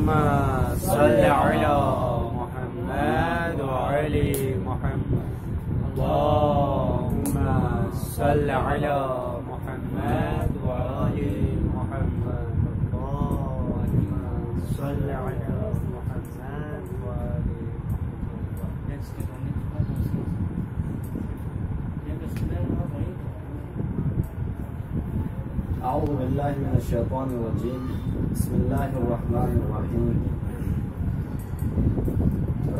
اللهم صل على محمد وعلى محمد. اللهم صل على محمد وعلى محمد. اللهم صل على محمد وعلى أعوذ بالله من الشيطان الرجيم. بسم الله الرحمن الرحيم.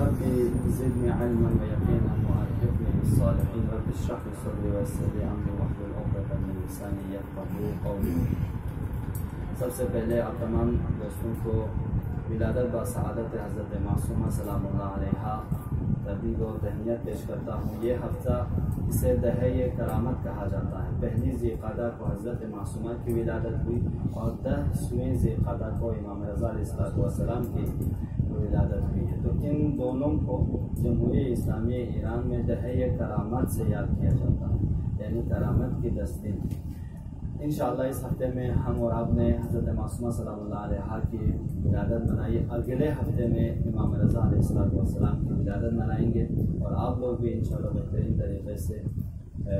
ربي زدني علما ويقينا وألحقني بالصالحين. رب اشرح لي صدري ويسر لي أمري واحلل عقدة من لساني يفقهوا قولي. سب سے پہلے آپ تمام دوستوں کو ولادت با سعادت حضرت تردید و تہنیت پیش کرتا ہوں۔ یہ ہفتہ اسے دہی کرامت کہا جاتا ہے۔ پہلی ذی قادہ کو حضرت معصومہ کی ولادت ہوئی اور دسویں ذی کو امام رضا علیہ السلام کی ولادت ہوئی ہے۔ تو ان دونوں کو جمہوری اسلامی ایران میں دہی کرامت سے یاد کیا جاتا ہے یعنی کرامت کی دس دن انشاءاللہ اس ہفتے میں ہم اور آپ نے حضرت معصومہ صلی اللہ علیہ کی ولادت منائی اگلے ہفتے میں امام رضا علیہ السلام کی ولادت منائیں گے اور آپ لوگ بھی انشاءاللہ بہترین طریقے سے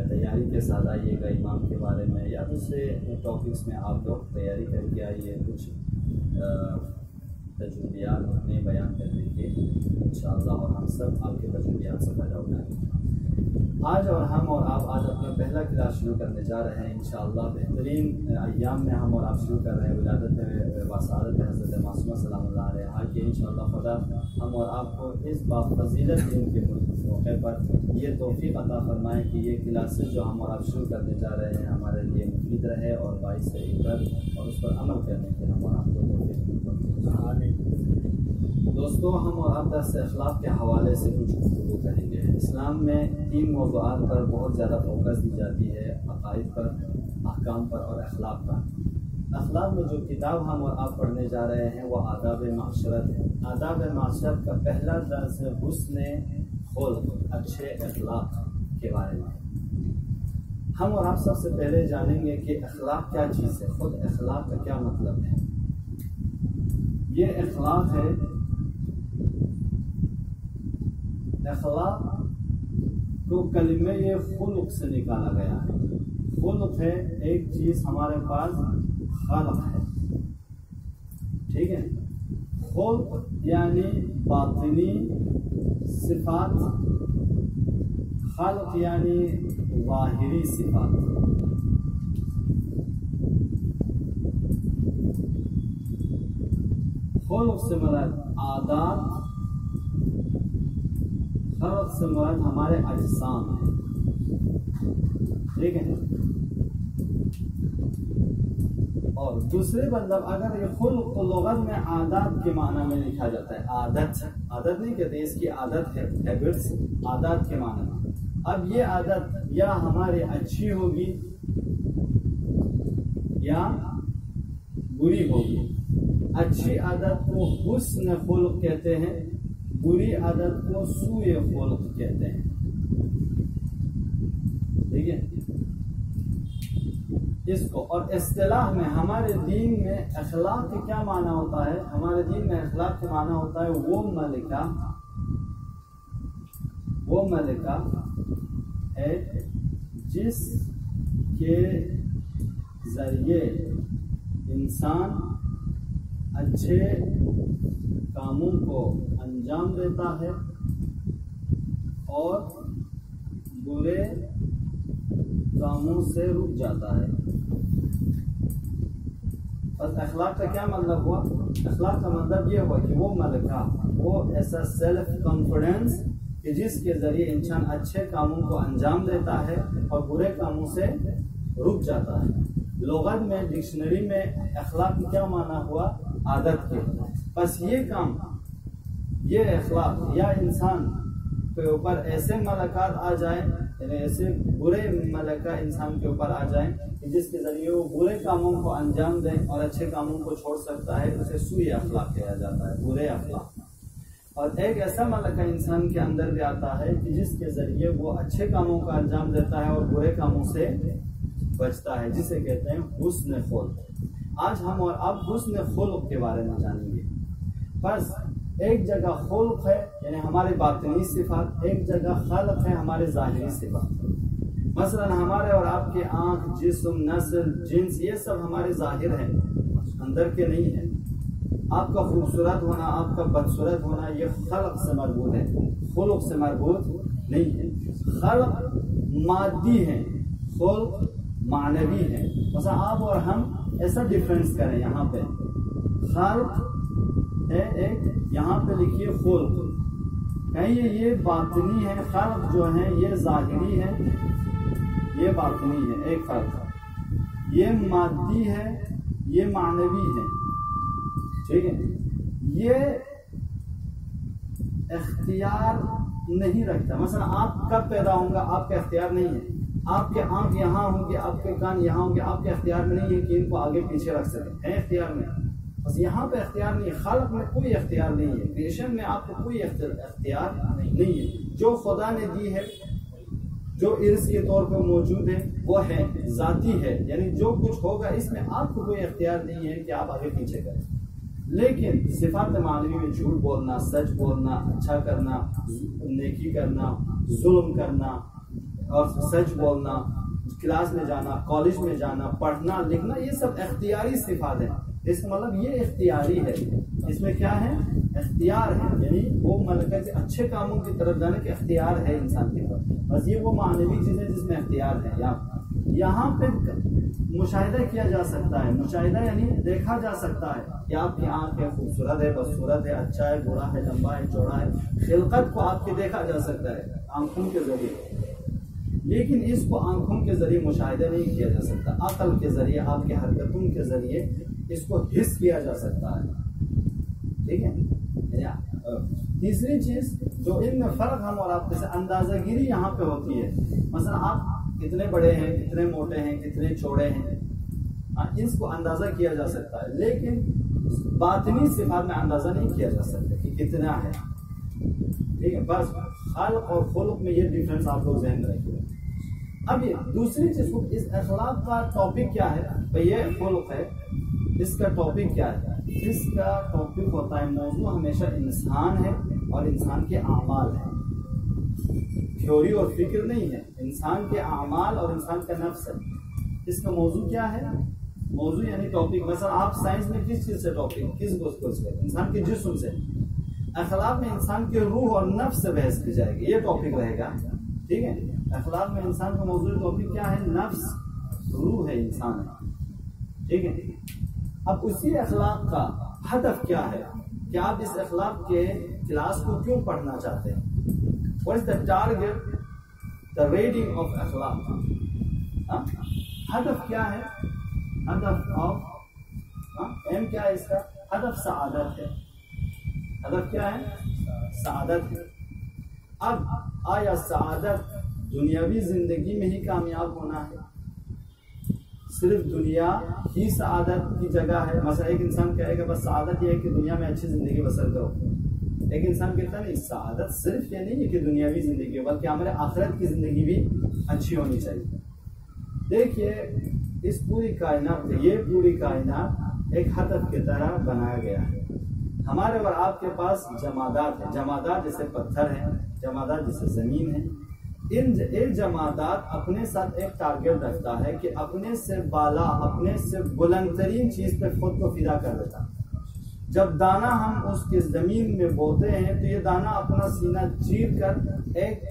تیاری کے ساتھ آئیے گا امام کے بارے میں یا دوسرے ٹاپکس میں آپ لوگ تیاری کر کے آئیے، کچھ تجربیات اپنے بیان کرنے کے انشاءاللہ اور ہم سب آپ کے تجربیات سے فائدہ اٹھائیں آج اور ہم اور آپ آج اپنا پہلا کلاس شروع کرنے جا رہے ہیں، انشاءاللہ بہترین ایام میں ہم اور آپ شروع کر رہے ہیں، ولادت وسعادت حضرت معصومہ سلام اللہ علیہ۔ آج انشاءاللہ خدا ہم اور آپ کو اس بات فضیلت دن کے موقع پر یہ توفیق عطا فرمائیں کہ یہ کلاسز جو ہم اور آپ شروع کرنے جا رہے ہیں ہمارے لیے مفید رہے اور باعث عبرت اور اس پر عمل کرنے کے ہم اور آپ کو توفیق دوستوں ہم اور آپ درس اخلاق کے حوالے سے کچھ گفتگو کریں گے۔ اسلام میں تین موضوعات پر بہت زیادہ فوکس دی جاتی ہے، عقائد پر، احکام پر اور اخلاق پر۔ اخلاق میں جو کتاب ہم اور آپ پڑھنے جا رہے ہیں، وہ آداب معاشرت ہے۔ آداب معاشرت کا پہلا درس حسن خلق، اچھے اخلاق کے بارے میں۔ ہم اور آپ سب سے پہلے جانیں گے کہ اخلاق کیا چیز ہے۔ خود اخلاق کا کیا مطلب ہے؟ یہ اخلاق ہے اخلاق کو کلمہ یہ خلق سے نکالا گیا ہے۔ خلق ہے ایک چیز ہمارے پاس خلق ہے۔ ٹھیک ہے؟ خلق یعنی باطنی صفات، خلق یعنی ظاہری صفات۔ خلق سے مراد عادات خلق سے مراد ہمارے اجسام ہیں۔ ٹھیک ہے؟ اور دوسرے مطلب اگر یہ خلق لغت میں عادات کے معنی میں لکھا جاتا ہے، عادت عادت نہیں کہتے، اس کی عادت ہے ہیبٹس عادات کے معنی میں۔ اب یہ عادت یا ہمارے اچھی ہوگی یا بری ہوگی۔ اچھی عادت کو حسن خلق کہتے ہیں۔ بری عادت کو سوئے خلق کہتے ہیں۔ ٹھیک ہے؟ اس کو، اور اصطلاح میں ہمارے دین میں اخلاق کے کیا معنی ہوتا ہے؟ ہمارے دین میں اخلاق کے معنی ہوتا ہے وہ ملکہ وہ ملکہ ہے جس کے ذریعے انسان اچھے کاموں کو انجام دیتا ہے اور برے کاموں سے رک جاتا ہے۔ بس اخلاق کا کیا مطلب ہوا؟ اخلاق کا مطلب یہ ہوا کہ وہ ملکہ، وہ ایسا سیلف کانفیڈینس کہ جس کے ذریعے انسان اچھے کاموں کو انجام دیتا ہے اور برے کاموں سے رک جاتا ہے۔ لغت میں ڈکشنری میں اخلاق کیا معنی ہوا؟ عادت کے بس یہ کام، یہ اخلاق، یا انسان کے اوپر ایسے ملکات آ جائیں یعنی ایسے برے ملکہ انسان کے اوپر آ جائیں جس کے ذریعے وہ برے کاموں کو انجام دیں اور اچھے کاموں کو چھوڑ سکتا ہے، اسے سوئی اخلاق کہا جاتا ہے، برے اخلاق۔ اور ایک ایسا ملکہ انسان کے اندر بھی آتا ہے کہ جس کے ذریعے وہ اچھے کاموں کا انجام دیتا ہے اور برے کاموں سے بچتا ہے، جسے کہتے ہیں حسن خلق۔ آج ہم اور اب حسن خلق کے بارے میں جانیں گے۔ بس ایک جگہ خلق ہے یعنی ہمارے باطنی صفات، ایک جگہ خلق ہے ہمارے ظاہری صفات۔ مثلا ہمارے اور آپ کے آنکھ، جسم، نسل، جنس، یہ سب ہمارے ظاہر ہیں، اندر کے نہیں ہیں۔ آپ کا خوبصورت ہونا، آپ کا بدصورت ہونا، یہ خلق سے مربوط ہے۔ خلق سے مربوط نہیں ہے۔ خلق مادی ہے خلق معنوی ہے مثلا آپ اور ہم ایسا ڈفرینس کریں یہاں پہ۔ خلق ہے ایک، یہاں پہ لکھیے خلق۔ کہیں یہ باطنی ہے، خلق جو ہے یہ ظاہری ہے یہ باطنی ہے، ایک فرق۔ یہ مادی ہے، یہ معنوی ہے۔ ٹھیک ہے؟ یہ اختیار نہیں رکھتا۔ مثلا آپ کب پیدا ہوں گا آپ کا اختیار نہیں ہے۔ آپ کے آنکھ یہاں ہوں گے آپ کے کان یہاں ہوں گے آپ کے اختیار میں نہیں ہے کہ ان کو آگے پیچھے رکھ سکیں۔ ہیں اختیار میں؟ بس یہاں پہ اختیار نہیں ہے۔ خالق میں کوئی اختیار نہیں ہے۔ کریشن میں آپ کو کوئی اختیار نہیں ہے۔ جو خدا نے دی ہے، جو عرص کے طور پہ موجود ہے، وہ ہے، ذاتی ہے۔ یعنی جو کچھ ہوگا، اس میں آپ کو کوئی اختیار نہیں ہے کہ آپ آگے پیچھے کریں۔ لیکن صفات معنوی میں جھوٹ بولنا، سچ بولنا اچھا کرنا، نیکی کرنا، ظلم کرنا اور سچ بولنا، کلاس میں جانا، کالج میں جانا، پڑھنا، لکھنا، یہ سب اختیاری صفات ہیں۔ اس مطلب یہ اختیاری ہے۔ اس میں کیا ہے؟ اختیار ہے۔ یعنی وہ مطلب اچھے کاموں کی طرف جانے کے اختیار ہے انسان کے پاس بس یہ وہ معنوی چیزیں جس میں اختیار ہے۔ یا یہاں پہ مشاہدہ کیا جا سکتا ہے۔ مشاہدہ یعنی دیکھا جا سکتا ہے کہ آپ کی آنکھ ہے، خوبصورت ہے، بدصورت ہے اچھا ہے، برا ہے، لمبا ہے، چوڑا ہے۔ خلقت کو آپ کے دیکھا جا سکتا ہے، آنکھوں کے ذریعے۔ لیکن اس کو آنکھوں کے ذریعے مشاہدہ نہیں کیا جا سکتا عقل کے ذریعے آپ کے حرکتوں کے ذریعے اس کو حص کیا جا سکتا ہے۔ ٹھیک ہے؟ یعنی، تیسری چیز جو ان میں فرق ہم اور آپ جیسے اندازہ گیری یہاں پہ ہوتی ہے۔ مثلا آپ کتنے بڑے ہیں کتنے موٹے ہیں کتنے چوڑے ہیں؟ ہاں، اس کو اندازہ کیا جا سکتا ہے لیکن باطنی صفات میں اندازہ نہیں کیا جا سکتا کہ کتنا ہے۔ ٹھیک ہے؟ بس خلق اور خلق میں یہ ڈفرینس آپ لوگ ذہن میں رکھیے۔ اب یہ دوسری چیز، اس اخلاق کا ٹاپک کیا ہے؟ بھائی، یہ خلق ہے۔ اس کا ٹاپک کیا ہے؟ اس کا ٹاپک ہوتا ہے، موضوع ہمیشہ انسان ہے اور انسان کے اعمال ہے۔ تھیوری اور فکر نہیں ہے، انسان کے اعمال اور انسان کا نفس ہے۔ اس کا موضوع کیا ہے؟ موضوع یعنی ٹاپک مثلا آپ سائنس میں کس چیز سے ٹاپک کس کو سے؟ انسان کے جسم سے۔ اخلاق میں انسان کے روح اور نفس سے بحث کی جائے گی، یہ ٹاپک رہے گا۔ ٹھیک ہے؟ اخلاق میں انسان کا موضوع ٹاپک کیا ہے؟ نفس، روح ہے انسان ٹھیک ہے؟ اب اسی اخلاق کا ہدف کیا ہے؟ کہ آپ اس اخلاق کے کلاس کو کیوں پڑھنا چاہتے ہیں؟ What is the target? The rating of اخلاق ہاں؟ ہدف کیا ہے؟ ہدف آف ہاں؟ ایم کیا ہے اس کا؟ ہدف سعادت ہے۔ ہدف کیا ہے؟ سعادت ہے۔ اب آیا سعادت دنیاوی زندگی میں ہی کامیاب ہونا ہے۔ صرف دنیا ہی سعادت کی جگہ ہے۔ مثلا ایک انسان کہے گا، بس سعادت یہ ہے کہ دنیا میں اچھی زندگی بسر کرو ایک انسان کہتا نہیں، سعادت صرف یہ نہیں ہے کہ دنیاوی زندگی ہو، بلکہ ہمارے آخرت کی زندگی بھی اچھی ہونی چاہیے۔ دیکھیے، اس پوری کائنات یہ پوری کائنات ایک ہدف کی طرح بنایا گیا ہے۔ ہمارے اور آپ کے پاس جمادات ہیں۔ جمادات جیسے پتھر ہیں۔ جمادات جیسے زمین ہے، ان جمادات اپنے ساتھ ایک ٹارگیٹ رکھتا ہے کہ اپنے سے بالا، اپنے سے بلند ترین چیز پہ خود کو فدا کر دیتا جب دانا ہم اس کے زمین میں بوتے ہیں تو یہ دانا اپنا سینہ چیر کر ایک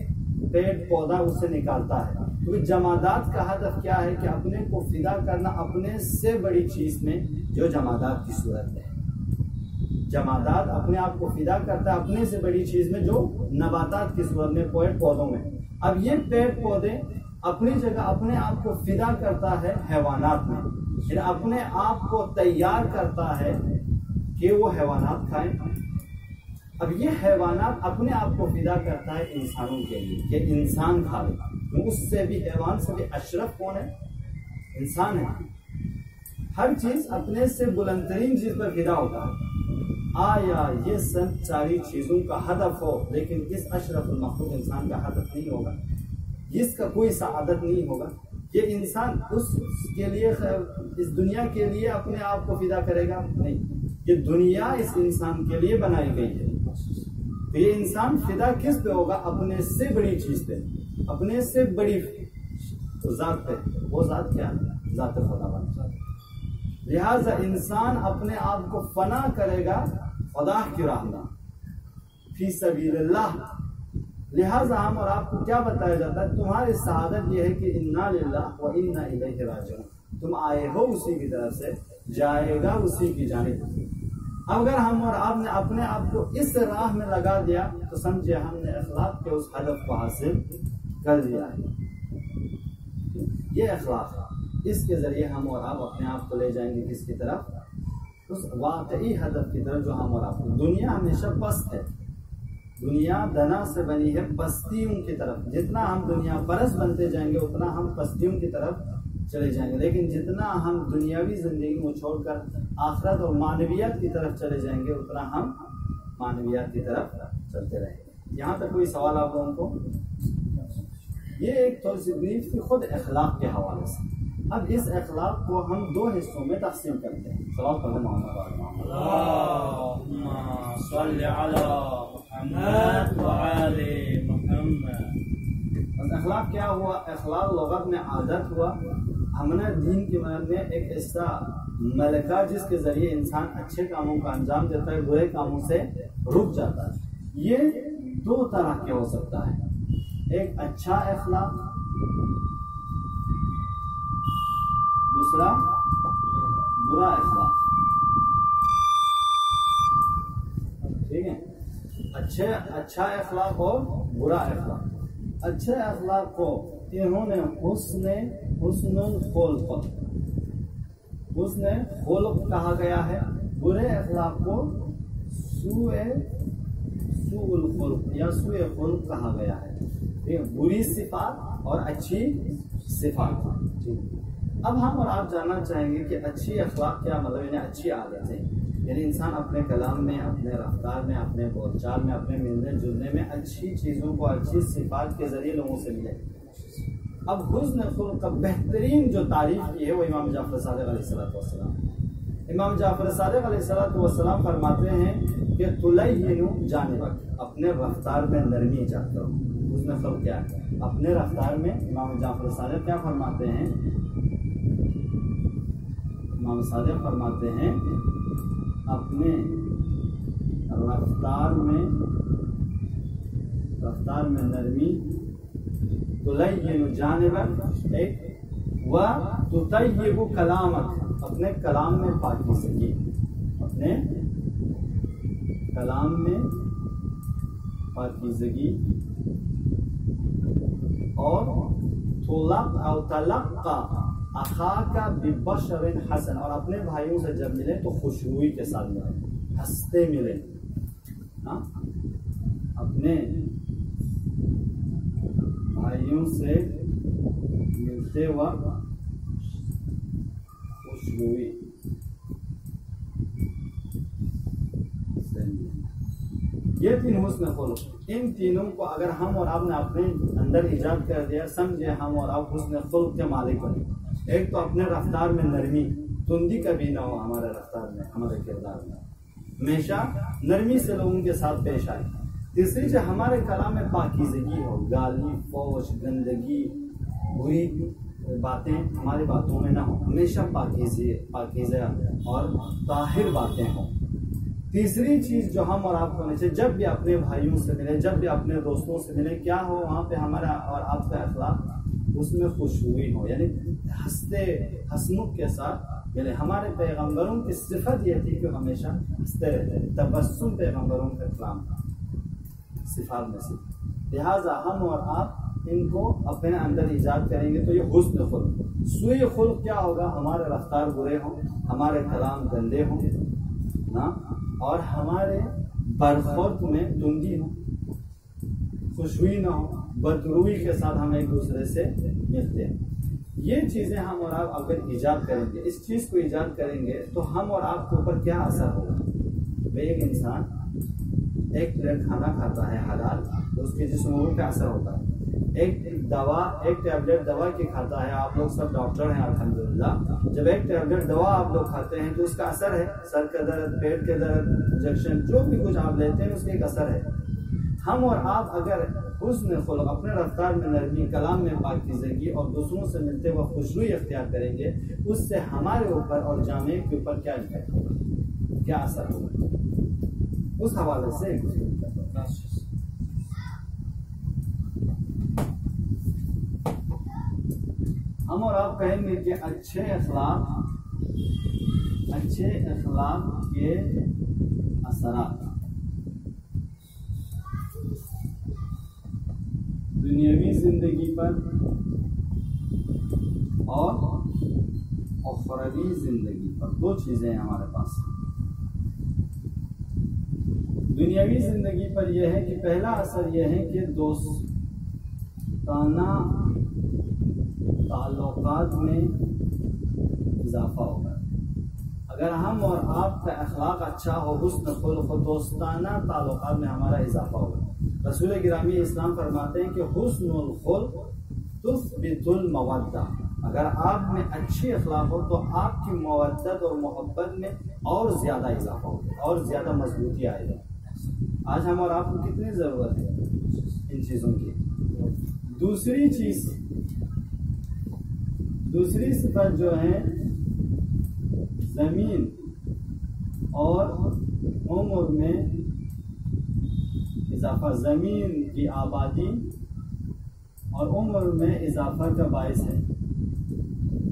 پیڑ، پودا اس سے نکالتا ہے۔ کیونکہ جمادات کا ہدف کیا ہے کہ اپنے کو فدا کرنا اپنے سے بڑی چیز میں جو جمادات کی صورت ہے۔ جمادات اپنے آپ کو فدا کرتا ہے، اپنے سے بڑی چیز میں جو نباتات کی صورت میں پیڑ پودوں میں۔ اب یہ پیڑ پودے اپنی جگہ اپنے آپ کو فدا کرتا ہے حیوانات میں۔ یعنی اپنے آپ کو تیار کرتا ہے کہ وہ حیوانات کھائیں۔ اب یہ حیوانات اپنے آپ کو فدا کرتا ہے انسانوں کے لیے کہ انسان کھا لے۔ اس سے بھی حیوان سے بھی اشرف کون ہے؟ انسان ہے۔ ہر چیز اپنے سے بلند ترین چیز پر فدا ہوتا ہے۔ آیا یہ سب ساری چیزوں کا ہدف ہو، لیکن اس اشرف المخلوق انسان کا ہدف نہیں ہوگا، جس کا کوئی سعادت نہیں ہوگا۔ یہ انسان اس کے لیے اس دنیا کے لیے اپنے آپ کو فدا کرے گا؟ نہیں۔ یہ دنیا اس انسان کے لیے بنائی گئی ہے۔ تو یہ انسان فدا کس پہ ہوگا؟ اپنے سے بڑی چیز پہ، اپنے سے بڑی ذات پہ۔ وہ ذات کیا ہے؟ ذات خدا بن جاتا ہے لہذا انسان اپنے آپ کو فنا کرے گا خدا کی راہ میں فی سبیل اللہ لہذا ہم اور آپ کو کیا بتایا جاتا ہے؟ تمہاری سعادت یہ ہے کہ انا للہ و انا الیہ راجعون۔ تم آئے ہو اسی کی طرف سے، جائے گا اسی کی جانب۔ اگر ہم اور آپ نے اپنے آپ کو اس راہ میں لگا دیا، تو سمجھے ہم نے اخلاق کے اس ہدف کو حاصل کر لیا ہے۔ یہ اخلاق۔ ہے اس کے ذریعے ہم اور آپ اپنے آپ کو لے جائیں گے کس کی طرف؟ اس واقعی ہدف کی طرف جو ہم اور آپ دنیا ہمیشہ پست ہے۔ دنیا دنا سے بنی ہے پستیوں کی طرف۔ جتنا ہم دنیا پرس بنتے جائیں گے، اتنا ہم پستیوں کی طرف چلے جائیں گے۔ لیکن جتنا ہم دنیاوی زندگی کو چھوڑ کر آخرت اور مانویات کی طرف چلے جائیں گے، اتنا ہم مانویات کی طرف چلتے رہیں گے۔ یہاں تک کوئی سوال آپ لوگوں کو؟ یہ ایک تھوڑی سی بریف تھی خود اخلاق کے حوالے سے۔ اب اس اخلاق کو ہم دو حصوں میں تقسیم کرتے ہیں۔ سوال پڑھیں محمد آل محمد اللهم صل على محمد وآل محمد۔ اخلاق کیا ہوا؟ اخلاق لغت میں عادت ہوا۔ ہم نے دین کی مدد میں ایک ایسا ملکہ جس کے ذریعے انسان اچھے کاموں کا انجام دیتا ہے برے کاموں سے رک جاتا ہے۔ یہ دو طرح کے ہو سکتا ہے۔ ایک اچھا اخلاق دوسرا برا اخلاق۔ ٹھیک ہے؟ اچھے اچھا اخلاق اور برا اخلاق۔ اچھے اخلاق کو انہوں نے حسن حسن الخلق، حسن خلق کہا گیا ہے۔ برے اخلاق کو سوء سوء الخلق یا سوء خلق کہا گیا ہے۔ ٹھیک بری صفات اور اچھی صفات۔ ٹھیک اب ہم اور آپ جاننا چاہیں گے کہ اچھی اخلاق کیا مطلب یعنی اچھی عادتیں۔ یعنی انسان اپنے کلام میں، اپنے رفتار میں، اپنے بول چال میں، اپنے ملنے جلنے میں اچھی چیزوں کو، اچھی صفات کے ذریعے لوگوں سے ملے۔ اب حسن خلق کا بہترین جو تعریف کی ہے وہ امام جعفر صادق علیہ السلام والسلام۔ امام جعفر صادق علیہ السلام والسلام فرماتے ہیں کہ تلینو جانبک، اپنے رفتار میں نرمی ایجاد کرو حسن خلق کیا ہے؟ اپنے رفتار میں امام جعفر صادق کیا فرماتے ہیں؟ امام صادق فرماتے ہیں، اپنے رفتار میں رفتار میں نرمی تلین جانبک ایک، و تطیب کلامک، اپنے کلام میں پاکیزگی اپنے کلام میں پاکیزگی اور تلق او تلقا اخا کا ببشر حسن، اور اپنے بھائیوں سے جب ملے تو خوشبوئی کے ساتھ ملے، ہنستے ملے۔ ہاں؟ اپنے بھائیوں سے ملتے وقت خوشبوئی۔ یہ تین حسن خلق ان تینوں کو اگر ہم اور آپ نے اپنے اندر ایجاد کر دیا، سمجھے ہم اور آپ حسن خلق کے مالک بنے۔ ایک تو اپنے رفتار میں نرمی، تندی کبھی نہ ہو ہمارے رفتار میں، ہمارے کردار میں۔ ہمیشہ نرمی سے لوگوں کے ساتھ پیش آئے۔ تیسری جو ہمارے کلام میں پاکیزگی ہو، گالی فوج گندگی، بری باتیں ہماری باتوں میں نہ ہو، ہمیشہ پاکیزی، پاکیزہ اور طاہر باتیں ہوں۔ تیسری چیز جو ہم اور آپ کو ہونے چاہیے جب بھی اپنے بھائیوں سے ملے جب بھی اپنے دوستوں سے ملے کیا ہو وہاں پہ ہمارا اور آپ کا اخلاق؟ اس میں خوشبوئی ہو یعنی ہنستے ہسمکھ کے ساتھ یعنی ہمارے پیغمبروں کی صفت یہ تھی کہ ہمیشہ ہنستے رہتے تبسم پیغمبروں کا اسلام صفات میں سے۔ لہٰذا ہم اور آپ ان کو اپنے اندر ایجاد کریں گے تو یہ حسن خلق۔ سوئی خلق کیا ہوگا؟ ہمارے رفتار برے ہوں، ہمارے کلام گندے ہوں، نا؟ اور ہمارے برخورد میں تندی ہو خوشبوئی نہ ہو بدروئی کے ساتھ ہم ایک دوسرے سے ملتے ہیں۔ یہ چیزیں ہم اور آپ اگر ایجاد کریں گے، اس چیز کو ایجاد کریں گے تو ہم اور آپ کے اوپر کیا اثر ہوگا؟ بھائی، ایک انسان ایک پلیٹ کھانا کھاتا ہے حلال تو اس کے جسم کو کیا اثر ہوتا ہے؟ ایک دوا، ایک ٹیبلٹ دوا کی کھاتا ہے۔ آپ لوگ سب ڈاکٹر ہیں، الحمدللہ۔ جب ایک ٹیبلٹ دوا آپ لوگ کھاتے ہیں تو اس کا اثر ہے۔ سر کا درد، پیٹ کے درد، انجیکشن، جو بھی کچھ آپ لیتے ہیں، اس کا ایک اثر ہے۔ ہم اور آپ اگر حسن خلق اپنے رفتار میں نرمی، کلام میں پاکیزگی اور دوسروں سے ملتے ہوئے خوشبوئی اختیار کریں گے، اس سے ہمارے اوپر اور جامع کے اوپر کیا افیکٹ ہوگا؟ کیا اثر ہوگا؟ اس حوالے سے ہم اور آپ کہیں گے کہ اچھے اخلاق اچھے اخلاق کے اثرات۔ دنیاوی زندگی پر اور اخروی زندگی پر دو چیزیں ہیں ہمارے پاس دنیاوی زندگی پر یہ ہے کہ پہلا اثر یہ ہے کہ دوستانہ تعلقات میں اضافہ ہوگا اگر ہم اور آپ کا اخلاق اچھا ہو، حسن، خلق و دوستانہ تعلقات میں ہمارا اضافہ ہوگا۔ رسول گرامی اسلام فرماتے ہیں کہ حسن الخلق تثبت المودہ۔ اگر آپ میں اچھی اخلاق ہو تو آپ کی مودت اور محبت میں اور زیادہ اضافہ ہوگا اور زیادہ مضبوطی آئے گا۔ آج ہم اور آپ کو کتنی ضرورت ہے ان چیزوں کی؟ دوسری چیز، دوسری صفت جو ہے، زمین اور عمر میں اضافہ زمین کی آبادی اور عمر میں اضافہ کا باعث ہے۔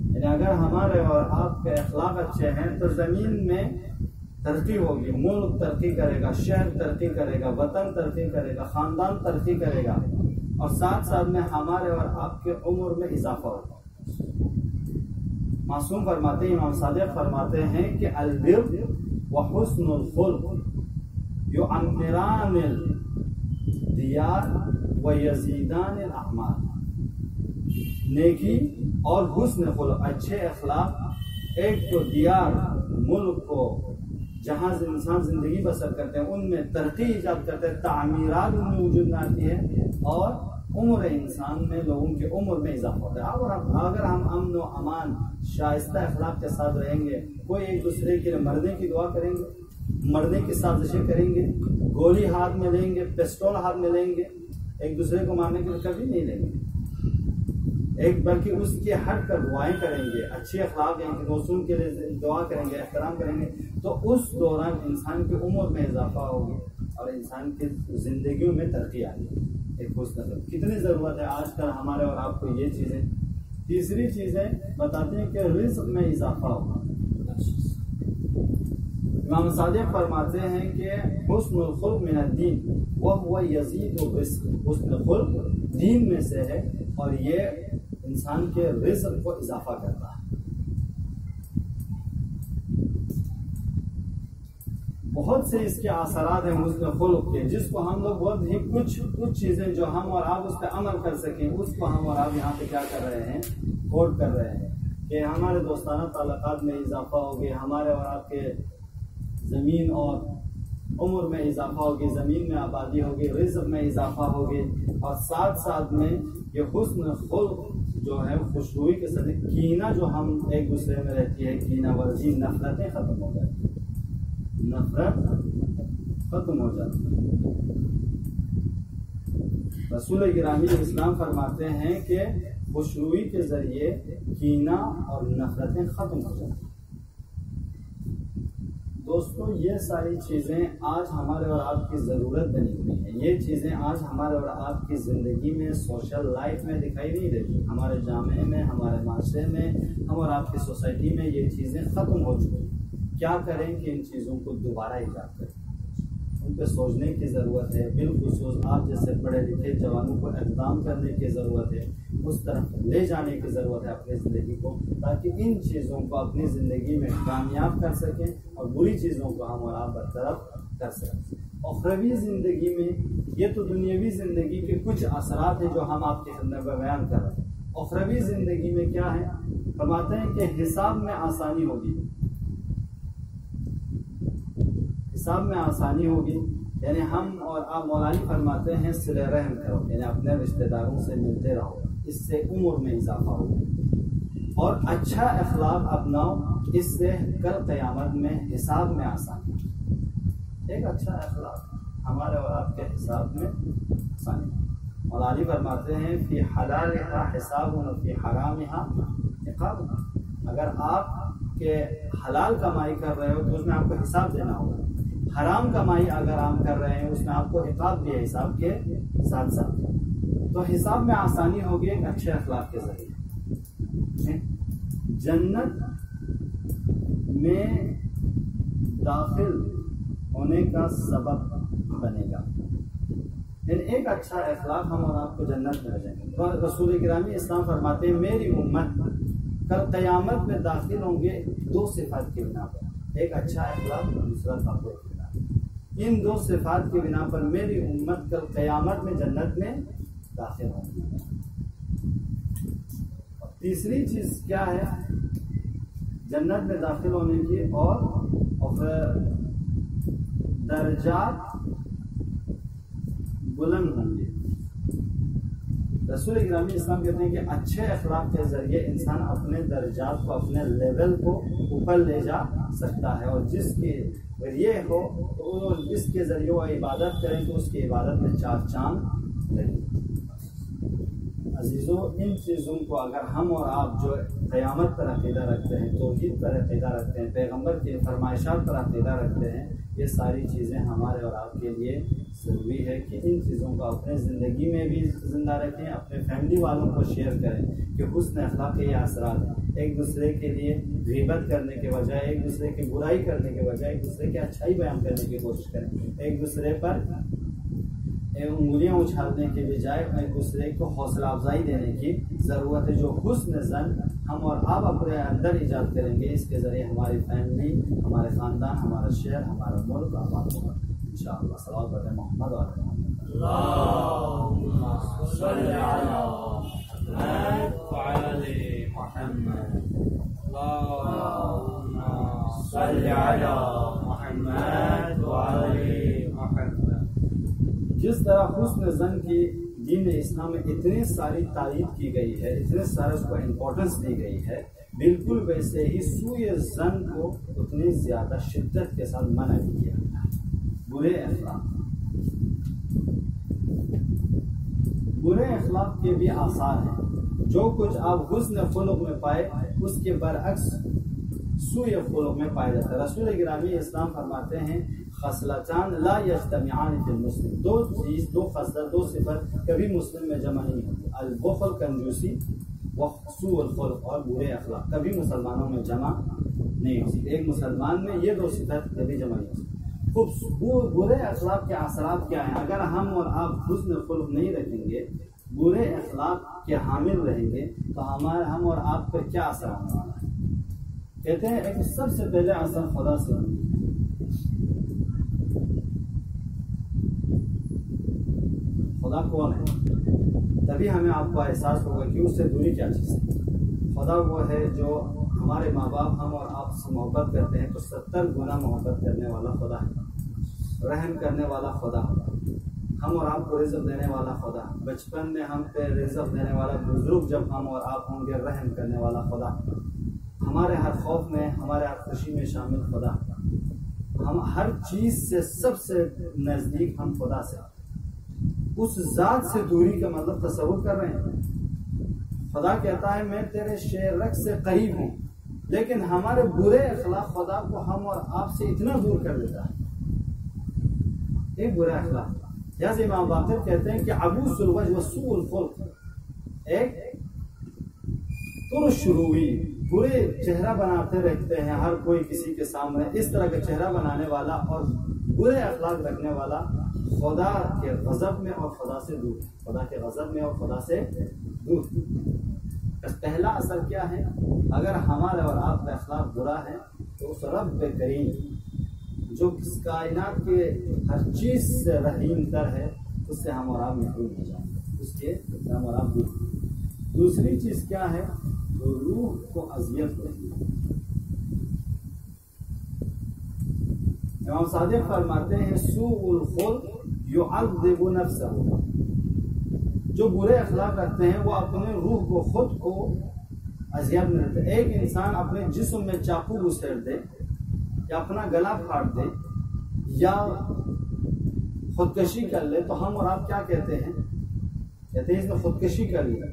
یعنی اگر ہمارے اور آپ کے اخلاق اچھے ہیں تو زمین میں ترقی ہوگی، ملک ترقی کرے گا، شہر ترقی کرے گا، وطن ترقی کرے گا، خاندان ترقی کرے گا۔ اور ساتھ ساتھ میں ہمارے اور آپ کے عمر میں اضافہ ہوگا۔ معصوم فرماتے ہیں، امام صادق فرماتے ہیں کہ البر و حسن الخلق یو امران الدیار و یزیدان الاعمال۔ نیکی اور حسن خلق، اچھے اخلاق، ایک تو دیار ملک کو جہاں انسان زندگی بسر کرتے ہیں، ان میں ترقی ایجاد کرتے ہیں، تعمیرات ان میں وجود میں آتی ہے اور عمر انسان میں، لوگوں کی عمر میں اضافہ ہوتا ہے۔ اور اگر ہم امن و امان، شائستہ اخلاق کے ساتھ رہیں گے، کوئی ایک دوسرے کے لیے مرنے کی دعا کریں گے مرنے کی سازشیں کریں گے، گولی ہاتھ میں لیں گے پسٹول ہاتھ میں لیں گے، ایک دوسرے کو مارنے کے لیے کبھی نہیں لیں گے۔ ایک، بلکہ اس کے ہٹ کر دعائیں کریں گے، اچھے اخلاق ہیں کہ کے لیے دعا کریں گے، احترام کریں گے۔ تو اس دوران انسان کی عمر میں اضافہ ہوگی اور انسان کی زندگیوں میں ترقی آئے گی۔ ایک حسن کتنی ضرورت ہے آج کل ہمارے اور آپ کو یہ چیزیں۔ تیسری چیزیں بتاتے ہیں کہ رزق میں اضافہ ہوگا۔ امام صادق فرماتے ہیں کہ حسن الخلق من الدین وہ یزید و حسن خلق دین میں سے ہے اور یہ انسان کے رزق کو اضافہ کرتا ہے۔ بہت سے اس کے اثرات ہیں حسن خلق کے، جس کو ہم لوگ بہت ہی کچھ کچھ چیزیں جو ہم اور آپ اس پہ عمل کر سکیں، اس کو ہم اور آپ یہاں پہ کیا کر رہے ہیں؟ کوٹ کر رہے ہیں کہ ہمارے دوستانہ تعلقات میں اضافہ ہوگی ہمارے اور آپ کے زمین اور عمر میں اضافہ ہوگی، زمین میں آبادی ہوگی، رزق میں اضافہ ہوگی اور ساتھ ساتھ میں یہ حسن خلق جو ہے، خوشبوئی کے ساتھ کینا جو ہم ایک دوسرے میں رہتی ہے کینا ورزی، نفرتیں ختم ہو جاتی نفرت ختم ہو جاتی ہے رسول گرامی اسلام فرماتے ہیں کہ خوشبوئی کے ذریعے کینا اور نفرتیں ختم ہو جاتی ہیں۔ دوستو، یہ ساری چیزیں آج ہمارے اور آپ کی ضرورت بنی ہوئی ہیں۔ یہ چیزیں آج ہمارے اور آپ کی زندگی میں سوشل لائف میں دکھائی نہیں دیتی۔ ہمارے جامعے میں، ہمارے معاشرے میں، ہم اور آپ کی سوسائٹی میں یہ چیزیں ختم ہو چکی ہیں۔ کیا کریں کہ ان چیزوں کو دوبارہ ایجاد کریں؟ ان پہ سوچنے کی ضرورت ہے۔ بالخصوص آپ جیسے پڑھے لکھے جوانوں کو اقدام کرنے کی ضرورت ہے، اس طرف لے جانے کی ضرورت ہے اپنی زندگی کو، تاکہ ان چیزوں کو اپنی زندگی میں کامیاب کر سکیں اور بری چیزوں کو ہم اور آپ برطرف کر سکیں۔ اخروی زندگی میں یہ تو دنیاوی زندگی کے کچھ اثرات ہیں جو ہم آپ کے خدمت میں بیان کر رہے ہیں۔ اخروی زندگی میں کیا ہے؟ فرماتے ہیں کہ حساب میں آسانی ہوگی۔ حساب میں آسانی ہوگی؟ یعنی ہم اور آپ مولانا فرماتے ہیں سل رحم کرو یعنی اپنے رشتہ داروں سے ملتے رہو، اس سے عمر میں اضافہ ہو۔ اور اچھا اخلاق اپناؤ، اس سے کل قیامت میں حساب میں آسانی ایک اچھا اخلاق ہمارے اور آپ کے حساب میں آسانی مولانا فرماتے ہیں، فی حلال کا حساب و فی حرام عقاب۔ اگر آپ کے حلال کمائی کر رہے ہو تو اس میں آپ کو حساب دینا ہوگا۔ حرام کمائی اگر آپ کر رہے ہیں، اس میں آپ کو عقاب بھی ہے حساب کے ساتھ ساتھ۔ تو حساب میں آسانی ہوگی ایک اچھے اخلاق کے ذریعے۔ جنت میں داخل ہونے کا سبب بنے گا۔ یعنی ایک اچھا اخلاق ہم اور آپ کو جنت میں جائیں گے۔ اور رسول گرامی اسلام فرماتے ہیں، میری امت کل قیامت میں داخل ہوں گے دو صفات کی بنا پر۔ ایک اچھا اخلاق اور دوسرا تقوی۔ کی ان دو صفات کی بنا پر میری امت کل قیامت میں جنت میں داخل ہوں گی۔ تیسری چیز کیا ہے؟ جنت میں داخل ہونے کی اور درجات بلند ہوں گے۔ رسول گرامی اسلام کہتے ہیں کہ اچھے اخلاق کے ذریعے انسان اپنے درجات کو، اپنے لیول کو اوپر لے جا سکتا ہے اور جس کی اگر یہ ہو تو جس کے ذریعے وہ عبادت کریں تو اس کی عبادت میں چار چاند لگے عزیزوں ان چیزوں کو اگر ہم اور آپ جو قیامت پر عقیدہ رکھتے ہیں، توحید پر عقیدہ رکھتے ہیں، پیغمبر کی فرمائشات پر عقیدہ رکھتے ہیں، یہ ساری چیزیں ہمارے اور آپ کے لیے ضروری ہے کہ ان چیزوں کو اپنے زندگی میں بھی زندہ رکھیں، اپنے فیملی والوں کو شیئر کریں کہ حسن اخلاق کے یہ اثرات ہیں۔ ایک دوسرے کے لیے غیبت کرنے کے بجائے، ایک دوسرے کی برائی کرنے کے بجائے، ایک دوسرے کی اچھائی بیان کرنے کی کوشش کریں۔ ایک دوسرے پر انگلیاں اچھالنے کے بجائے، ایک دوسرے کو حوصلہ افزائی دینے کی ضرورت ہے۔ جو حسن زن ہم اور آپ اپنے اندر ایجاد کریں گے، اس کے ذریعے ہماری فیملی، ہمارے خاندان، ہمارا شہر، ہمارا ملک آباد ہوگا ان شاء اللہ سوال کرتے محمد۔ اور جس طرح حسن زن کی دین اسلام میں اتنی ساری تعریف کی گئی ہے، اتنے سارے اس کو امپورٹنس دی گئی ہے، بالکل ویسے ہی سوئے زن کو اتنی زیادہ شدت کے ساتھ منع کیا۔ برے اخلاق۔ برے اخلاق کے بھی آثار ہیں۔ جو کچھ آپ حسن خلق میں پائے، اس کے برعکس سوئے خلق میں پائے جاتا ہے۔ رسول گرامی اسلام فرماتے ہیں، خصلتان لا یجتمعان فی المسلم۔ دو چیز، دو خصلت، دو صفت کبھی مسلم میں جمع نہیں ہوتی۔ البخل کنجوسی و الخلق، اور برے اخلاق کبھی مسلمانوں میں جمع نہیں ہو ایک مسلمان میں یہ دو صفت کبھی جمع نہیں ہو سکتی خوب، برے اخلاق کے اثرات کیا ہیں؟ اگر ہم اور آپ حسن خلق نہیں رکھیں گے برے اخلاق کے حامل رہیں گے تو ہمارے ہم اور آپ پر کیا اثر آنے والا ہے؟ کہتے ہیں ایک سب سے پہلے اثر خدا سے خدا کون ہے؟ تبھی ہمیں آپ کو احساس ہوگا کہ اس سے دوری کیا چیز ہے۔ خدا وہ ہے جو ہمارے ماں باپ، ہم اور آپ سے محبت کرتے ہیں تو ستر گنا محبت کرنے والا خدا ہے۔ رحم کرنے والا خدا۔ ہم اور آپ کو رزق دینے والا خدا۔ بچپن میں ہم پہ رزق دینے والا بزرگ جب ہم اور آپ ہوں گے، رحم کرنے والا خدا۔ ہمارے ہر خوف میں، ہمارے ہر خوشی میں شامل خدا۔ ہم ہر چیز سے سب سے نزدیک ہم خدا سے۔ اس ذات سے دوری کا مطلب تصور کر رہے ہیں۔ خدا کہتا ہے، میں تیرے شیر سے قریب ہوں، لیکن ہمارے برے اخلاق خدا کو ہم اور آپ سے اتنا دور کر دیتا ہے۔ ایک برا اخلاق۔ جیسے امام باقر کہتے ہیں کہ ابو سروج وسوء الخلق ایک شروعی برے چہرہ بناتے رہتے ہیں ہر کوئی کسی کے سامنے۔ اس طرح کا چہرہ بنانے والا اور برے اخلاق رکھنے والا خدا کے غضب میں اور خدا سے دور۔ خدا کے غضب میں اور خدا سے دور۔ پہلا اثر کیا ہے؟ اگر ہمارے اور آپ کا اخلاق برا ہے تو اس رب کریم جو کس کائنات کے ہر چیز سے رحیم تر ہے، اس سے ہم اور آپ محروم ہو جائیں اس کے ہم اور آپ دوسری چیز کیا ہے؟ جو روح کو اذیت رہی امام صادق فرماتے ہیں، سوء الخلق یعذب نفسه جو برے اخلاق رکھتے ہیں، وہ اپنے روح کو، خود کو اذیت میں رہتے ایک انسان اپنے جسم میں چاقو گسیر دے یا اپنا گلا پھاڑ دے یا خودکشی کر لے، تو ہم اور آپ کیا کہتے ہیں؟ کہتے ہیں اس نے خودکشی کر لیا۔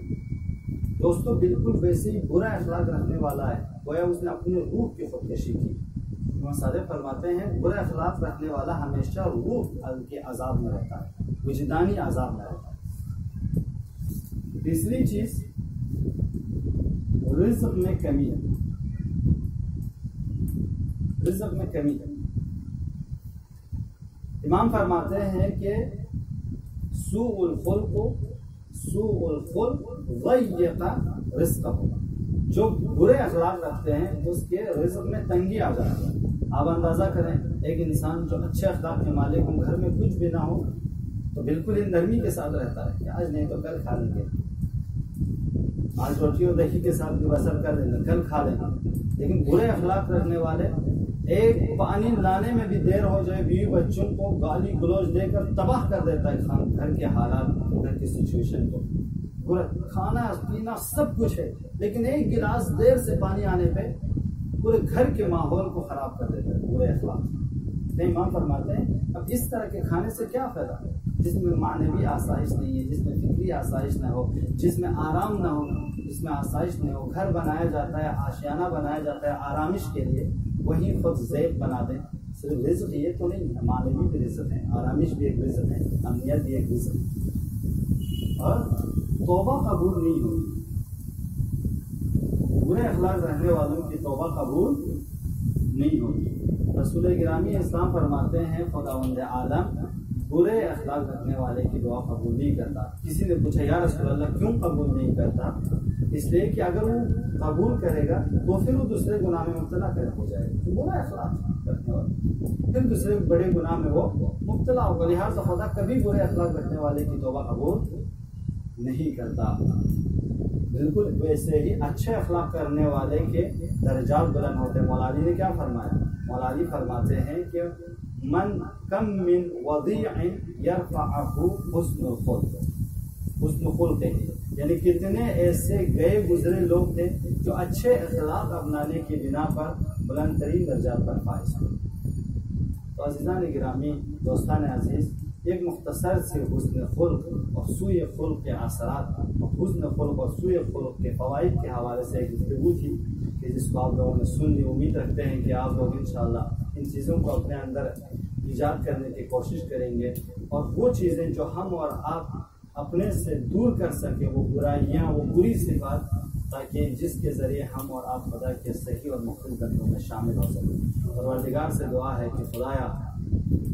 دوستو، بالکل ویسے ہی برا اخلاق رکھنے والا ہے، گویا اس نے اپنے روح کی خودکشی کی۔ امام صادق فرماتے ہیں، برا اخلاق رکھنے والا ہمیشہ روح کے عذاب میں رہتا ہے، وجدانی عذاب میں رہتا ہے۔ تیسری چیز، رزق میں کمی ہے۔ رزق میں کمی ہے۔ امام فرماتے ہیں کہ سوء الخلق سوء الخلق ضیق رزق ہوگا جو برے اخلاق رکھتے ہیں، اس کے رزق میں تنگی آ جاتی ہے۔ آپ اندازہ کریں، ایک انسان جو اچھے اخلاق کے مالک ہوں، گھر میں کچھ بھی نہ ہو، تو بالکل ان نرمی کے ساتھ رہتا ہے کہ آج نہیں تو کل کھا لیں گے۔ آج روٹی اور دہی کے ساتھ بھی بسر کر لیں گے، کل کھا لیں گے۔ لیکن برے اخلاق رکھنے والے ایک پانی لانے میں بھی دیر ہو جائے، بیوی بچوں کو گالی گلوچ دے کر تباہ کر دیتا ہے خان، گھر کے حالات، گھر کی سچویشن کو۔ کھانا، پینا سب کچھ ہے، لیکن ایک گلاس دیر سے پانی آنے پہ پورے گھر کے ماحول کو خراب کر دیتا ہے برے اخلاق۔ نہیں، امام فرماتے ہیں، اب اس طرح کے کھانے سے کیا فائدہ؟ جس میں معنوی آسائش نہیں ہے، جس میں فکری آسائش نہ ہو، جس میں آرام نہ ہو جس میں آسائش نہیں ہو۔ گھر بنایا جاتا ہے، آشیانہ بنایا جاتا ہے آرامش کے لیے۔ وہی خود زیب بنا دیں۔ صرف رزق یہ تو نہیں ہے معنوی بھی رزق ہے آرامش بھی ایک رزق ہے امنیت بھی ایک رزق ہے اور توبہ قبول نہیں ہوگی۔ برے اخلاق رہنے والوں کی توبہ قبول نہیں ہوگی۔ رسول گرامی اسلام فرماتے ہیں خدا وند عالم برے اخلاق رکھنے والے کی دعا قبول نہیں کرتا۔ کسی نے پوچھا، یا رسول اللہ، کیوں قبول نہیں کرتا؟ اس لیے کہ اگر وہ قبول کرے گا تو پھر وہ دوسرے گناہ میں مبتلا کر ہو جائے گا۔ برا اخلاق رکھنے والا پھر دوسرے بڑے گناہ میں وہ مبتلا ہوگا۔ لہٰذا خدا کبھی برے اخلاق رکھنے والے کی توبہ قبول نہیں کرتا۔ بالکل ویسے ہی اچھے اخلاق کرنے والے کے درجات بلند ہوتے ہیں۔ مولالی نے کیا فرمایا؟ مولالی فرماتے ہیں کہ من کم من وضیع یرفعہ حسن الخلق۔ حسن خلق یعنی کتنے ایسے گئے گزرے لوگ تھے جو اچھے اخلاق اپنانے کی بنا پر بلند ترین درجات پر فائز ہوئے۔ تو عزیزان گرامی، دوستان عزیز، ایک مختصر سے حسن خلق اور سوئے خلق کے اثرات، اور حسن خلق اور سوئے خلق کے فوائد کے حوالے سے ایک گفتگو تھی کہ جس کو آپ لوگوں نے سن لی۔ امید رکھتے ہیں کہ آپ لوگ انشاءاللہ ان چیزوں کو اپنے اندر ایجاد کرنے کی کوشش کریں گے۔ اور وہ چیزیں جو ہم اور آپ اپنے سے دور کر سکیں وہ برائیاں وہ بری صفات، تاکہ جس کے ذریعے ہم اور آپ خدا کے صحیح اور مختلف بندوں میں شامل ہو سکیں۔ اور سے دعا ہے کہ خدایا،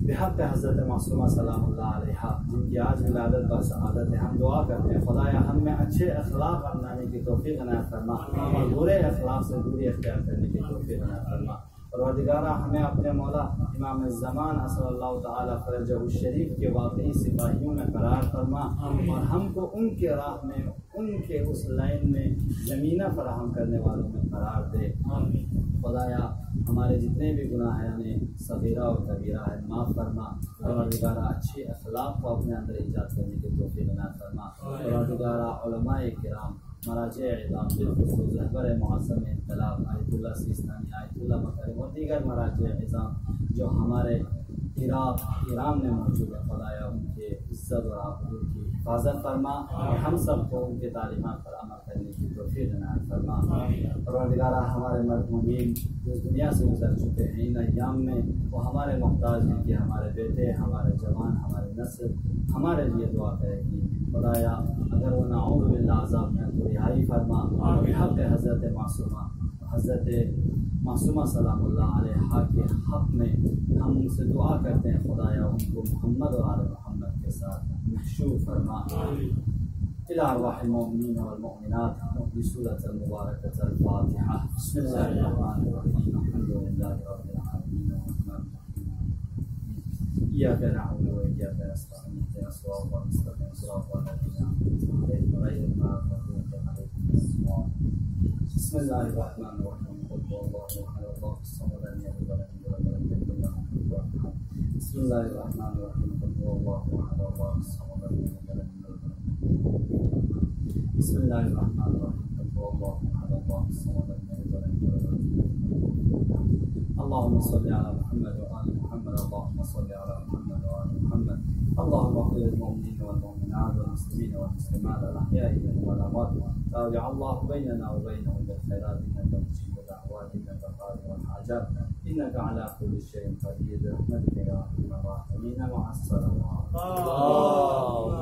بحق حضرت معصومہ سلام اللہ علیہ، جن کی آج ولادت پر سعادت ہے، ہم دعا کرتے ہیں، خدایا، ہم میں اچھے اخلاق اپنانے کی توفیق عنایت فرما۔ اور برے اخلاق سے دوری اختیار کرنے کی توفیق عنایت فرما۔ پروردگارہ ہمیں اپنے مولا امام الزمان صلی اللہ تعالیٰ فرجہ الشریف کے واقعی سپاہیوں میں قرار فرما اور ہم کو ان کے راہ میں ان کے اس لائن میں زمینہ فراہم کرنے والوں میں قرار دے۔ خدایا ہمارے جتنے بھی گناہ ہیں صغیرہ اور کبیرہ ہے معاف فرما۔ پروردگارہ اچھے اخلاق کو اپنے اندر ایجاد کرنے کے توفیق عنایت فرما۔ پروردگارہ علماء کرام مراجع اعلام بالخصوص رہبر معظم انقلاب آیت اللہ سیستانی آیت اللہ مکرم اور دیگر مراجع نظام جو ہمارے عراق ایران میں موجود ہے خدایا ان کے عزت اور آبرو کی حفاظت فرما اور ہم سب کو ان کے تعلیمات پر عمل کرنے کی توفیق عنایت فرما۔ پروردگارہ ہمارے مرحومین جو دنیا سے گزر چکے ہیں ان ایام میں وہ ہمارے محتاج ہیں کہ ہمارے بیٹے ہمارے جوان ہمارے نسل ہمارے لیے دعا کرے گی خدایا اگر وہ نعوذ باللہ عذاب میں تو رہائی فرما حق حضرت معصومہ حضرت معصومہ سلام اللہ علیہ کے حق میں ہم ان سے دعا کرتے ہیں خدایا ان کو محمد اور آل محمد کے ساتھ محشور فرما۔ إلى أرواح المؤمنين والمؤمنات في سورة المباركة الفاتحة بسم الله الرحمن الرحيم الحمد لله رب العالمين الرحمن الرحيم إياك نعبد وإياك نستعين اهدنا الصراط المستقيم صراط الذين أنعمت عليهم غير المغضوب عليهم بسم الله الرحمن الرحيم. قل هو الله أحد الله الصمد لم يلد ولم يولد ولم يكن له كفوا بسم الله الرحمن الرحيم. قل هو الله أحد الله الصمد لم يلد ولم يولد بسم الله الرحمن الرحيم. قل هو الله أحد الله الصمد لم يلد ولم يولد اللهم صل على محمد وآل محمد اللهم صل على محمد وآل محمد. اللهم اغفر للمؤمنين والمؤمنات والمسلمين والمسلمات الأحياء منهم والأموات تابع الله بيننا وبينهم بالخيرات إنك مجيب دعوات إنك قادر الحاجات. إنك على كل شيء قدير. برحمتك يا أرحم الراحمين. مع السلامة. الله